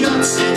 just